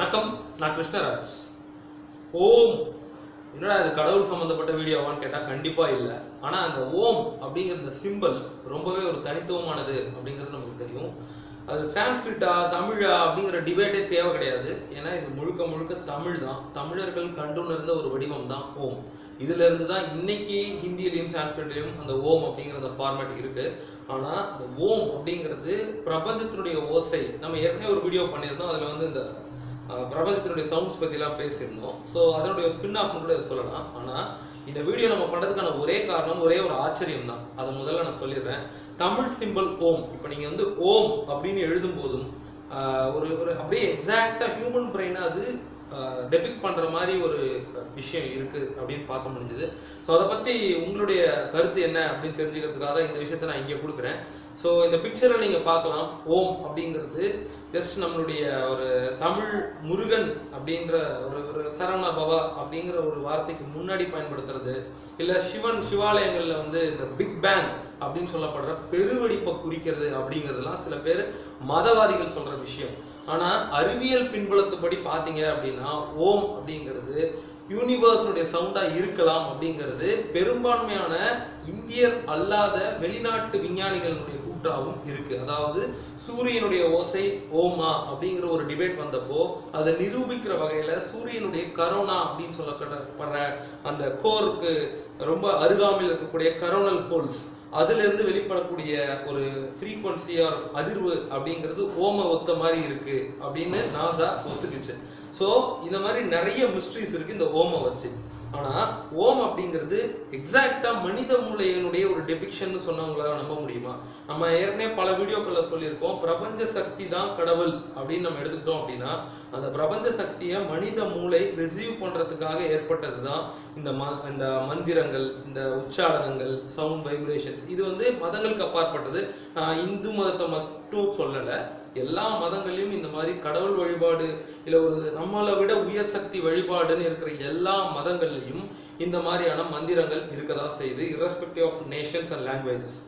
வணக்கம் நான் கிருஷ்ணராஜ். ஓம். என்னடா இது கடவுள் சம்மந்தப்பட்ட வீடியோவான்னு கேட்டால் கண்டிப்பாக இல்லை. ஆனால் அந்த ஓம் அப்படிங்கிற இந்த சிம்பல் ரொம்பவே ஒரு தனித்துவமானது அப்படிங்கிறது நமக்கு தெரியும். அது சான்ஸ்கிரிட்டா தமிழா அப்படிங்கிற டிபேட்டே தேவை கிடையாது. ஏன்னா இது முழுக்க முழுக்க தமிழ் தான். தமிழர்கள் கண்டுணர்ந்த ஒரு வடிவம் தான் ஓம். இதுல இருந்து தான் இன்னைக்கு ஹிந்தியிலையும் சான்ஸ்கிரிட்லையும் அந்த ஓம் அப்படிங்கிற அந்த ஃபார்மேட் இருக்கு. ஆனால் இந்த ஓம் அப்படிங்கிறது பிரபஞ்சத்தினுடைய ஓசை. நம்ம ஏற்கனவே ஒரு வீடியோ பண்ணியிருந்தோம். அதில் வந்து இந்த பிரபஞ்சத்தினுடைய சவுண்ட்ஸ் பற்றிலாம் பேசியிருந்தோம். ஸோ அதனுடைய ஸ்பின் ஆஃப்னு கூட சொல்லலாம். ஆனால் இந்த வீடியோ நம்ம பண்ணுறதுக்கான ஒரே காரணம் ஒரே ஒரு ஆச்சரியம் தான் அதை முதல்ல நான் சொல்லிடுறேன். தமிழ் சிம்பிள் ஓம். இப்போ நீங்கள் வந்து ஓம் அப்படின்னு எழுதும் போதும் ஒரு ஒரு அப்படியே எக்ஸாக்டாக ஹியூமன் பிரெயினை அது டெபிக் பண்ணுற மாதிரி ஒரு விஷயம் இருக்குது அப்படின்னு பார்க்க முடிஞ்சுது. ஸோ அதை பற்றி உங்களுடைய கருத்து என்ன அப்படின்னு தெரிஞ்சுக்கிறதுக்காக தான் இந்த விஷயத்தை நான் இங்கே கொடுக்குறேன். ஸோ இந்த பிக்சரை நீங்கள் பார்க்கலாம். ஓம் அப்படிங்கிறது ஜஸ்ட் நம்மளுடைய ஒரு தமிழ் முருகன் அப்படின்ற ஒரு ஒரு சரவண பவா அப்படிங்கிற ஒரு வார்த்தைக்கு முன்னாடி பயன்படுத்துறது. இல்லை சிவன் சிவாலயங்களில் வந்து இந்த பிக் பேங் அப்படின்னு சொல்லப்படுற பெருவெடிப்பை குறிக்கிறது அப்படிங்கிறதுலாம் சில பேர் மதவாதிகள் சொல்கிற விஷயம். ஆனால் அறிவியல் பின்புலத்துப்படி பார்த்தீங்க அப்படின்னா ஓம் அப்படிங்கிறது யூனிவர்ஸுடைய சவுண்டாக இருக்கலாம் அப்படிங்கிறது பெரும்பான்மையான இந்தியர் அல்லாத வெளிநாட்டு விஞ்ஞானிகளுடைய கூற்றாகவும் இருக்கு. அதாவது சூரியனுடைய ஓசை ஓமா அப்படிங்கிற ஒரு டிபேட் வந்தப்போ அதை நிரூபிக்கிற வகையில சூரியனுடைய கரோனா அப்படின்னு சொல்லப்படுற அந்த கோருக்கு ரொம்ப அருகாமையில் இருக்கக்கூடிய கரோனல் போல்ஸ் அதுலேருந்து வெளிப்படக்கூடிய ஒரு ஃப்ரீக்வன்சி ஆர் அதிர்வு அப்படிங்கிறது ஓம ஒத்த மாதிரி இருக்கு அப்படின்னு நாசா ஒத்துக்குச்சு. ஸோ இந்த மாதிரி நிறைய மிஸ்ட்ரிஸ் இருக்கு இந்த ஓம வச்சு. ஆனால் ஓம் அப்படிங்கிறது எக்ஸாக்டாக மனித மூளையினுடைய ஒரு டெபிக்ஷன் சொன்னவங்களால நம்ப முடியுமா? நம்ம ஏற்கனவே பல வீடியோக்களில் சொல்லியிருக்கோம் பிரபஞ்ச சக்தி தான் கடவுள் அப்படின்னு நம்ம எடுத்துக்கிட்டோம் அப்படின்னா அந்த பிரபஞ்ச சக்தியை மனித மூளை ரிசீவ் பண்ணுறதுக்காக ஏற்பட்டது தான் இந்த ம இந்த மந்திரங்கள் இந்த உச்சாரணங்கள் சவுண்ட் வைப்ரேஷன்ஸ் இது வந்து மதங்களுக்கு அப்பாற்பட்டது. நான் இந்து மதத்தை மட்டும் சொல்லலை. எல்லா மதங்களையும் இந்த மாதிரி கடவுள் வழிபாடு இல்லை ஒரு நம்மளை விட உயர் சக்தி வழிபாடுன்னு இருக்கிற எல்லா மதங்கள்லையும் இந்த மாதிரியான மந்திரங்கள் இருக்க தான் செய்யுது irrespective of nations and languages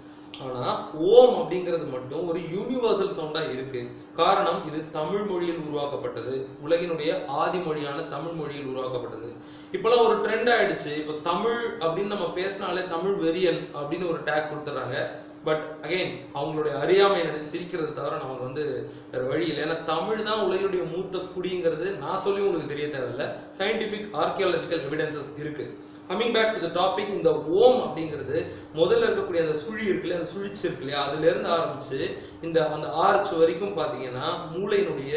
ஆனால் ஓம் அப்படிங்கிறது மட்டும் ஒரு யூனிவர்சல் சவுண்டாக இருக்கு. காரணம் இது தமிழ் மொழியில் உருவாக்கப்பட்டது. உலகினுடைய ஆதி மொழியான தமிழ் மொழியில் உருவாக்கப்பட்டது. இப்போலாம் ஒரு ட்ரெண்ட் ஆயிடுச்சு. இப்போ தமிழ் அப்படின்னு நம்ம பேசினாலே தமிழ் வெறியன் அப்படின்னு ஒரு டேக் கொடுத்துட்றாங்க. பட் அகைன் அவங்களுடைய அறியாமை நினைச்சு சிரிக்கிறது தவிர நமக்கு வந்து வேறு வழி இல்லை. ஏன்னா தமிழ் தான் உலகினுடைய மூத்த குடிங்கிறது நான் சொல்லி உங்களுக்கு தெரிய தேவையில்ல. சயின்டிஃபிக் ஆர்கியாலஜிக்கல் எவிடன்சஸ் இருக்குது coming back to the topic இந்த ஓம் அப்படிங்கிறது முதல்ல இருக்கக்கூடிய அந்த சுழி இருக்குல்ல அந்த சுழிச்சு இருக்கு இல்லையா அதுலேருந்து ஆரம்பிச்சு இந்த அந்த ஆர்ச் வரைக்கும் பார்த்தீங்கன்னா மூளையினுடைய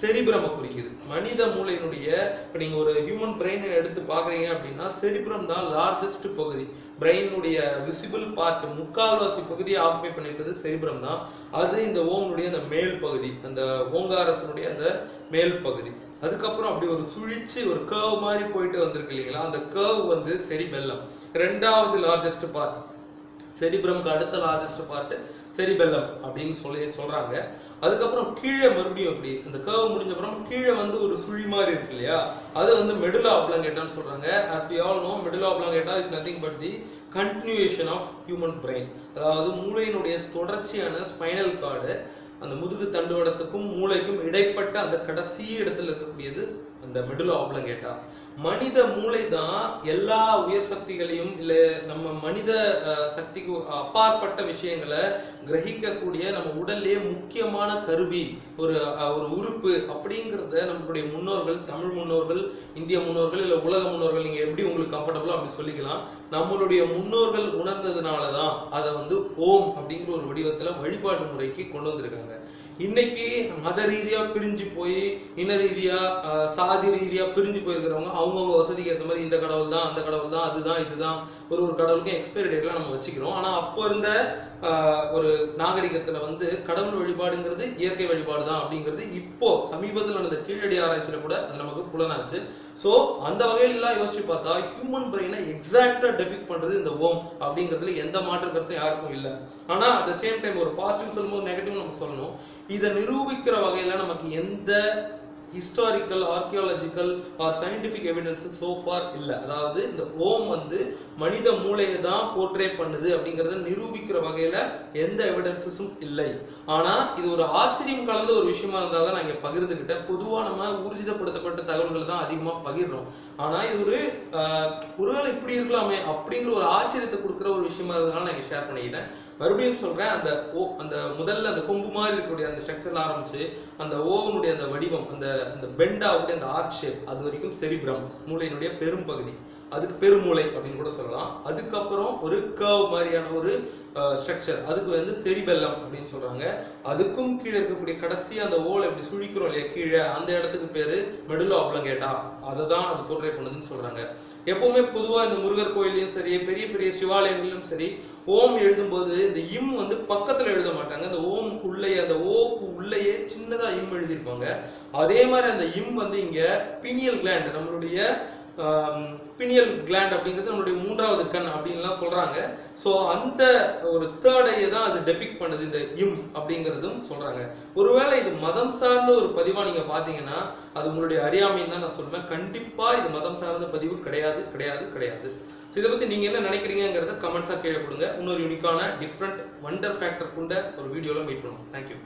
செரிபிரமை குறிக்குது. மனித மூளையினுடைய இப்போ நீங்கள் ஒரு ஹியூமன் பிரெயினை எடுத்து பார்க்குறீங்க அப்படின்னா செரிபிரம் தான் லார்ஜஸ்ட் பகுதி. பிரெயினுடைய விசிபிள் பார்ட் முக்கால்வாசி பகுதியை ஆக்குபை பண்ணிருக்கிறது செரிபிரம் தான். அது இந்த ஓம்னுடைய அந்த மேல் பகுதி அந்த ஓங்காரத்தினுடைய அந்த மேல் பகுதி. அதுக்கப்புறம் அப்படி ஒரு சுழிச்சு ஒரு கர்வ் மாதிரி போயிட்டு வந்திருக்கு இல்லைங்களா? அந்த கர்வ் வந்து செரிபெல்லம் ரெண்டாவது லார்ஜஸ்ட் பார்ட் செரிபிரம்க்கு அடுத்த லார்ஜஸ்ட் பார்ட்டு செரிபெல்லம் அப்படின்னு சொல்லி சொல்றாங்க. அதுக்கப்புறம் கீழே மறுபடியும் அப்படி அந்த கேர்வ் முடிஞ்ச அப்புறம் கீழே வந்து ஒரு சுழி மாதிரி இருக்கு இல்லையா? அது வந்து மெடுலா ஆப்லாங்கேட்டான்னு சொல்றாங்க. As we all know medulla oblongata is nothing but the continuation of human brain அதாவது மூளையினுடைய தொடர்ச்சியான ஸ்பைனல் கார்டு அந்த முதுகு தண்டுவடத்துக்கும் மூளைக்கும் இடைப்பட்ட அந்த கடைசி இடத்துல இருக்கக்கூடியது அந்த மெடுலா ஆப்லங்கேட்டா மனித மூளை தான் எல்லா உயர் சக்திகளையும் இல்லை நம்ம மனித சக்திக்கு அப்பாற்பட்ட விஷயங்களை கிரகிக்கக்கூடிய நம்ம உடல்லே முக்கியமான கருவி ஒரு ஒரு உறுப்பு அப்படிங்கிறத நம்மளுடைய முன்னோர்கள் தமிழ் முன்னோர்கள் இந்திய முன்னோர்கள் இல்லை உலக முன்னோர்கள் நீங்கள் எப்படி உங்களுக்கு கம்ஃபர்டபுளாக அப்படி சொல்லிக்கலாம். நம்மளுடைய முன்னோர்கள் உணர்ந்ததுனால தான் அதை வந்து ஓம் அப்படிங்கிற ஒரு வடிவத்தில் வழிபாட்டு முறைக்கு கொண்டு வந்திருக்காங்க. இன்னைக்கு மத ரீதியா பிரிஞ்சு போய் இன ரீதியா ஆஹ், சாதி ரீதியா பிரிஞ்சு போயிருக்கிறவங்க அவங்கவுங்க வசதிக்கு ஏற்ற மாதிரி இந்த கடவுள் தான் அந்த கடவுள் தான் அதுதான் இதுதான் ஒரு ஒரு கடவுளுக்கும் எக்ஸ்பைரி டேட்லாம் நம்ம வச்சுக்கிறோம். ஆனா அப்போ இருந்த ஒரு நாகரிகத்துல வந்து கடவுள் வழிபாடுங்கிறது இயற்கை வழிபாடு தான் அப்படிங்கிறது இப்போ சமீபத்தில் நடந்த கீழடி ஆராய்ச்சியில கூட அது நமக்கு புலனாச்சு. ஸோ அந்த வகையில் எல்லாம் யோசிச்சு பார்த்தா ஹியூமன் பிரெயினை எக்ஸாக்டா டெபிக் பண்றது இந்த ஓம் அப்படிங்கிறதுல எந்த மாற்று கருத்தும் யாருக்கும் இல்லை. ஆனா அட் த சேம் டைம் ஒரு பாசிட்டிவ் சொல்லும்போது நெகட்டிவ் நம்ம சொல்லணும். இதை நிரூபிக்கிற வகையில நமக்கு எந்த historical archaeological or scientific evidence so far இல்லை. அதாவது இந்த ஓம் வந்து மனித மூளையை தான் போர்ட்ரே பண்ணுது அப்படிங்கிறத நிரூபிக்கிற வகையில் எந்த எவிடன்ஸஸும் இல்லை. ஆனால் இது ஒரு ஆச்சரியம் கலந்த ஒரு விஷயமா இருந்தால் தான் நான் இங்கே பகிர்ந்துக்கிட்டேன் பொதுவாக நம்ம ஊர்ஜிதப்படுத்தப்பட்ட தகவல்கள் தான் அதிகமாக பகிர்றோம். ஆனால் இது ஒரு ஒருவேளை இப்படி இருக்கலாமே அப்படிங்கிற ஒரு ஆச்சரியத்தை கொடுக்குற ஒரு விஷயமா இருந்ததுனால நான் ஷேர் பண்ணிக்கிட்டேன். மறுபடியும் சொல்றேன் அந்த ஓ அந்த முதல்ல அந்த கொம்பு மாதிரி இருக்கக்கூடிய அந்த ஸ்ட்ரக்சர்ல ஆரம்பிச்சு அந்த ஓவனுடைய அந்த வடிவம் அந்த அந்த பெண்டாவுடைய அந்த ஆர்ச் ஷேப் அது வரைக்கும் செரிபிரம் மூளையினுடைய பெரும் பகுதி அதுக்கு பெருமூளை அப்படின்னு கூட சொல்லலாம். அதுக்கப்புறம் ஒரு கர்வ் மாதிரியான ஒரு ஸ்ட்ரக்சர் அதுக்கு வந்து செரிபெல்லம் அப்படின்னு சொல்றாங்க. அதுக்கும் கீழே இருக்கக்கூடிய கடைசி அந்த ஓலை இப்படி சுழிக்கிறோம் இல்லையா கீழே அந்த இடத்துக்கு பேரு மெடுலோ அப்ளங்கேட்டா அதை தான் அது போர்ட்ரேட் பண்ணுதுன்னு சொல்றாங்க. எப்பவுமே பொதுவா இந்த முருகர் கோயிலையும் சரி பெரிய பெரிய சிவாலயங்களிலும் சரி ஓம் எழுதும்போது இந்த இம் வந்து பக்கத்துல எழுத மாட்டாங்க. அந்த ஓம் உள்ளே அந்த ஓக்கு உள்ளேயே சின்னதா இம் எழுதியிருப்பாங்க. அதே மாதிரி அந்த இம் வந்து இங்க பினியல் கிளாண்ட் நம்மளுடைய பினியல் கிளாண்ட் அப்படிங்கிறது நம்மளுடைய மூன்றாவது கண் அப்படின்லாம் சொல்கிறாங்க ஸோ அந்த ஒரு தேர்டையை தான் அது டெபிக் பண்ணுது இந்த இம் அப்படிங்கிறதும் சொல்கிறாங்க ஒருவேளை இது மதம் சார்ந்த ஒரு பதிவாக நீங்கள் பார்த்தீங்கன்னா அது உங்களுடைய அறியாமைன்னு தான் நான் சொல்லுவேன். கண்டிப்பாக இது மதம் சார்ந்த பதிவு கிடையாது கிடையாது கிடையாது. ஸோ இதை பற்றி நீங்கள் என்ன நினைக்கிறீங்கிறத கமெண்ட்ஸாக கீழே கொடுங்க. இன்னொரு யூனிக்கான டிஃப்ரெண்ட் வண்டர் ஃபேக்டர் கொண்ட ஒரு வீடியோவில் மீட் பண்ணுவோம். தேங்க்யூ